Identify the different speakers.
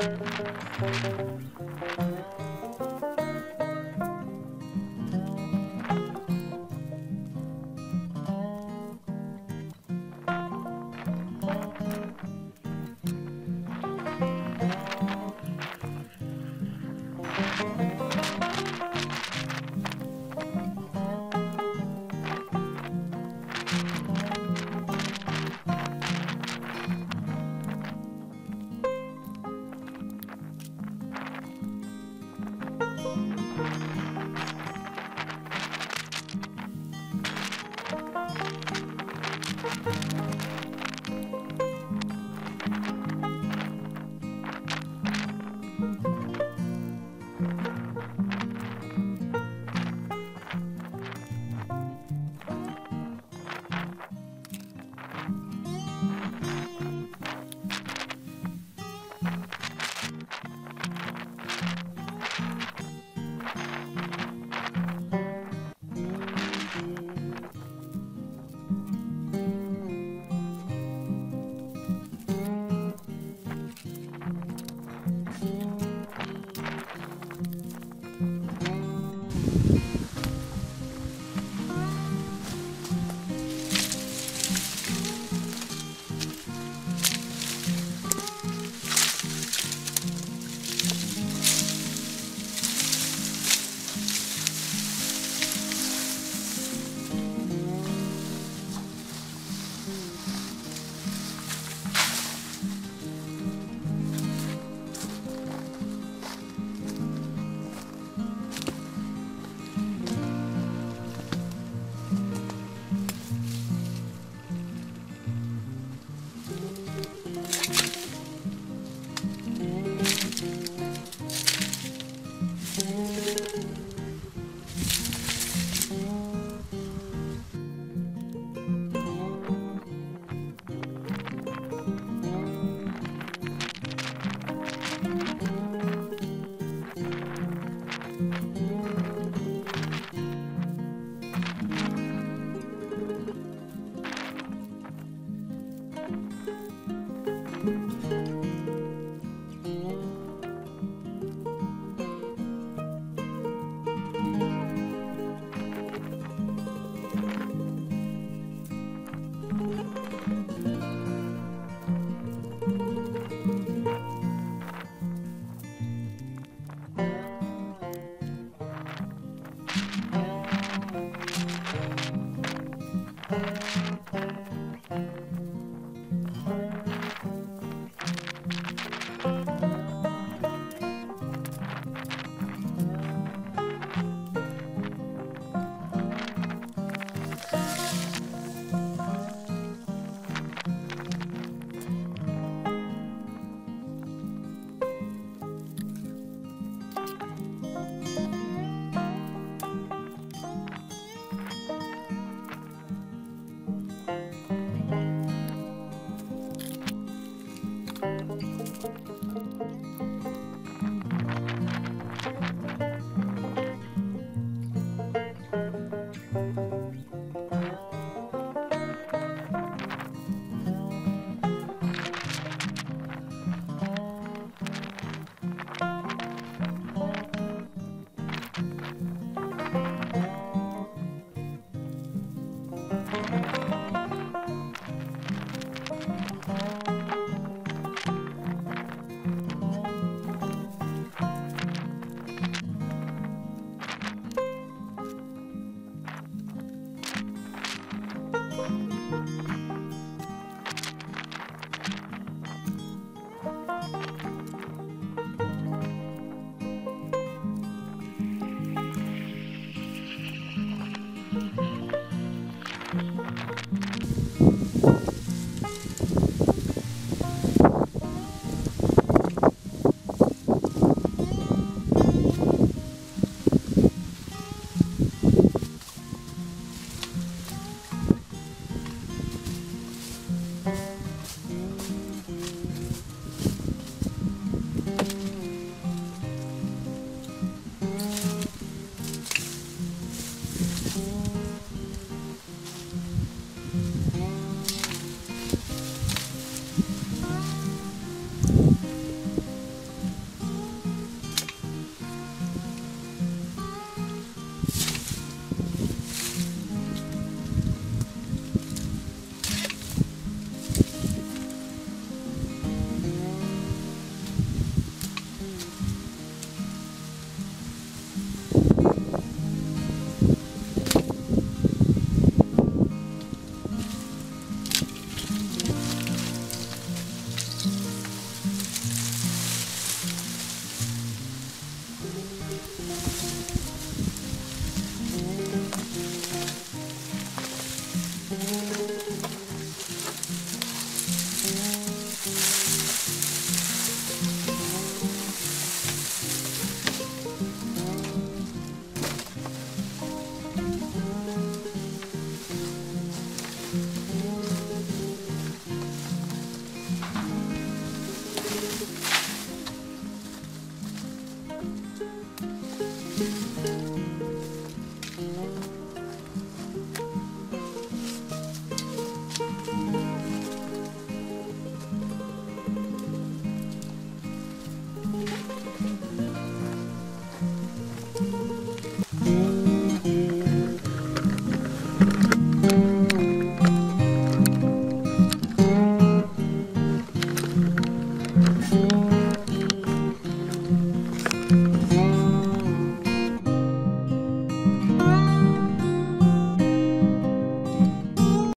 Speaker 1: Música Mm-hmm.